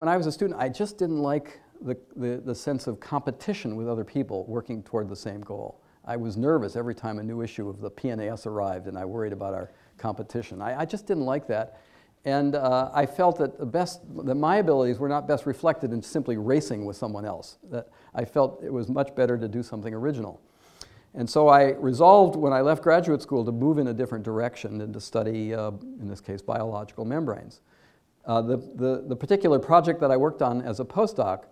When I was a student, I just didn't like the, the, the, sense of competition with other people working toward the same goal. I was nervous every time a new issue of the PNAS arrived and I worried about our competition. I, I just didn't like that. And uh, I felt that, the best, that my abilities were not best reflected in simply racing with someone else. That I felt it was much better to do something original. And so I resolved when I left graduate school to move in a different direction and to study, uh, in this case, biological membranes. Uh, the, the, the, particular project that I worked on as a postdoc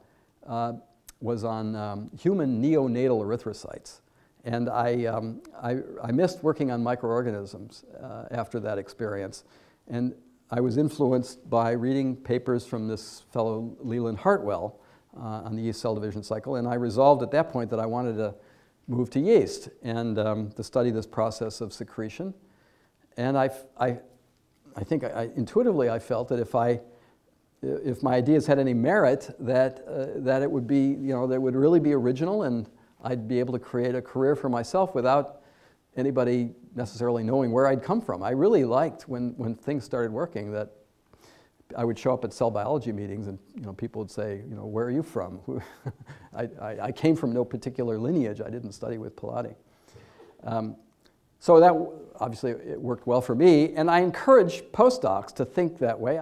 uh, was on um, human neonatal erythrocytes. And I, um, I, I, missed working on microorganisms uh, after that experience. And I was influenced by reading papers from this fellow Leland Hartwell uh, on the yeast cell division cycle. And I resolved at that point that I wanted to move to yeast and um, to study this process of secretion. And I, I, I think I, I, intuitively I felt that if I, if my ideas had any merit, that, uh, that it would be, you know, that would really be original and I'd be able to create a career for myself without anybody necessarily knowing where I'd come from. I really liked when, when things started working that I would show up at cell biology meetings and you know, people would say, you know, where are you from? I, I, I, came from no particular lineage. I didn't study with Palade. Um, so that obviously it worked well for me, and I encourage postdocs to think that way.